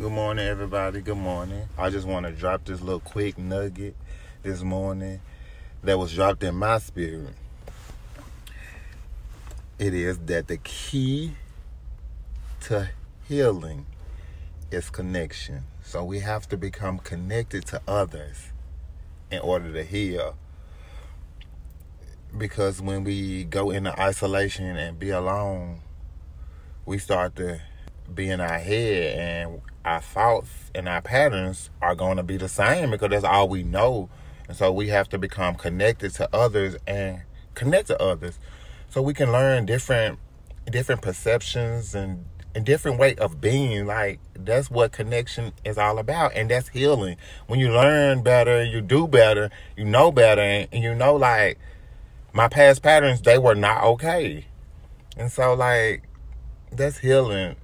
Good morning, everybody. Good morning. I just want to drop this little quick nugget this morning that was dropped in my spirit. It is that the key to healing is connection. So we have to become connected to others in order to heal. Because when we go into isolation and be alone, we start to be in our head and our thoughts and our patterns are going to be the same because that's all we know. And so we have to become connected to others and connect to others so we can learn different different perceptions and a different way of being. Like that's what connection is all about, and that's healing. When you learn better, you do better, you know better, and, and you know like my past patterns they were not okay, and so like that's healing